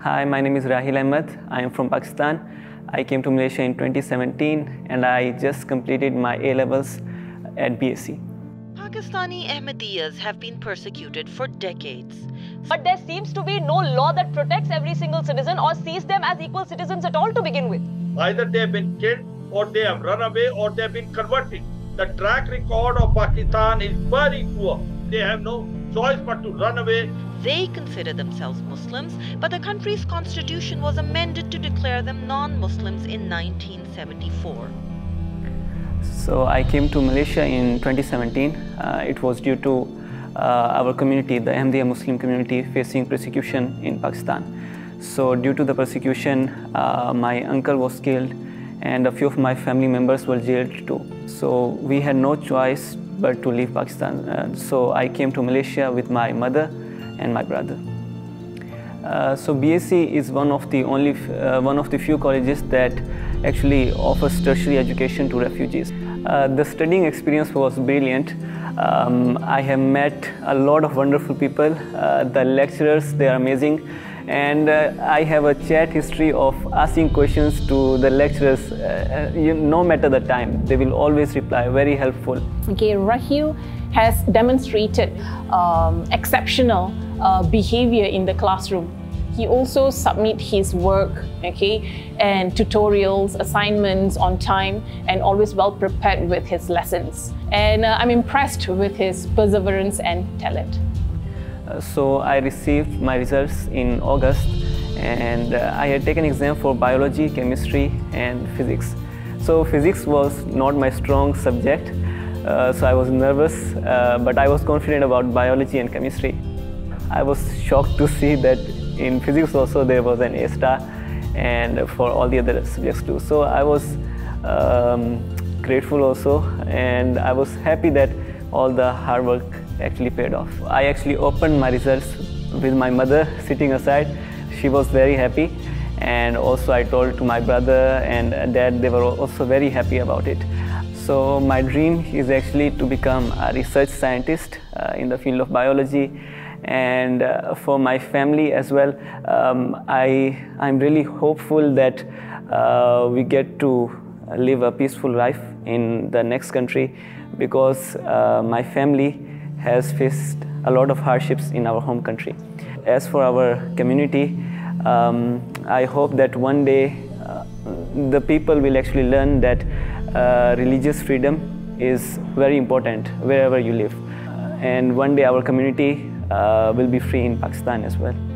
Hi, my name is Raheel Ahmad. I am from Pakistan. I came to Malaysia in 2017 and I just completed my A levels at BAC. Pakistani Ahmadiyyas have been persecuted for decades. But there seems to be no law that protects every single citizen or sees them as equal citizens at all to begin with. Either they have been killed or they have run away or they have been converted. The track record of Pakistan is very poor. They have no choice but to run away. They consider themselves Muslims, but the country's constitution was amended to declare them non Muslims in 1974. So I came to Malaysia in 2017. Uh, it was due to uh, our community, the Ahmadiyya Muslim community, facing persecution in Pakistan. So due to the persecution, uh, my uncle was killed and a few of my family members were jailed too. So we had no choice but to leave Pakistan. Uh, so I came to Malaysia with my mother and my brother. Uh, so BAC is one of the only uh, one of the few colleges that actually offers tertiary education to refugees. Uh, the studying experience was brilliant. Um, I have met a lot of wonderful people. Uh, the lecturers, they are amazing. And uh, I have a chat history of asking questions to the lecturers, uh, you, no matter the time. They will always reply, very helpful. Okay, Raheel has demonstrated um, exceptional uh, behavior in the classroom. He also submit his work, okay, and tutorials, assignments on time, and always well prepared with his lessons. And uh, I'm impressed with his perseverance and talent. So I received my results in August, and uh, I had taken exam for biology, chemistry, and physics. So physics was not my strong subject, uh, so I was nervous, uh, but I was confident about biology and chemistry. I was shocked to see that in physics also there was an A star and for all the other subjects too. So I was um, grateful also and I was happy that all the hard work actually paid off. I actually opened my results with my mother sitting aside. She was very happy and also I told to my brother and dad they were also very happy about it. So my dream is actually to become a research scientist uh, in the field of biology and uh, for my family as well. Um, I, I'm really hopeful that uh, we get to live a peaceful life in the next country because uh, my family has faced a lot of hardships in our home country. As for our community, um, I hope that one day uh, the people will actually learn that uh, religious freedom is very important wherever you live. and one day our community uh, will be free in Pakistan as well.